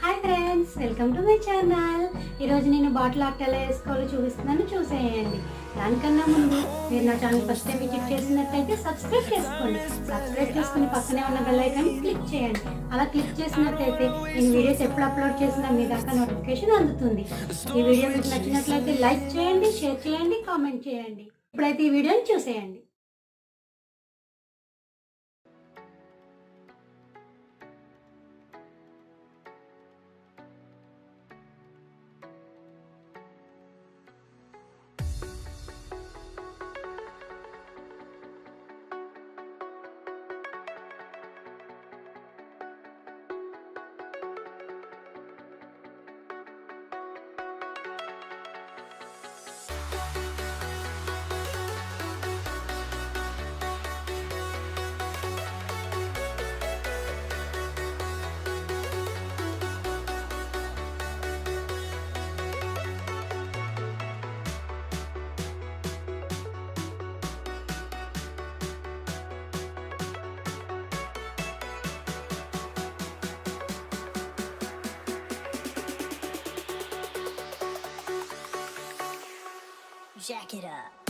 Hi friends welcome to my channel ఈరోజు నేను bottle art ఎలా వేసుకోవాలో చూపిస్తున్నాను చూసేయండి. దానికన్నా ముందు మీరు నా ఛానల్ ఫస్ట్ టైం విజిట్ చేసినట్టయితే సబ్స్క్రైబ్ చేసుకోండి. సబ్స్క్రైబ్ చేసుకుని పక్కనే ఉన్న బెల్ ఐకాన్ క్లిక్ చేయండి. అలా క్లిక్ చేసినట్టయితే నేను వీడియోస్ ఎప్పుడు అప్లోడ్ చేసినా మీ దాకా నోటిఫికేషన్ అందుతుంది. ఈ వీడియో మీకు నచ్చినట్లయితే లైక్ చేయండి షేర్ చేయండి కామెంట్ చేయండి. ఇప్పుడైతే ఈ వీడియోని చూసేయండి. Jack it up.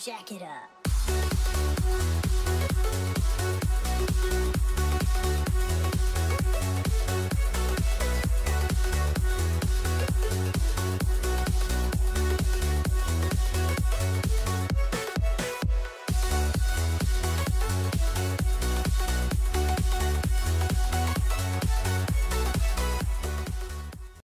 jack it up.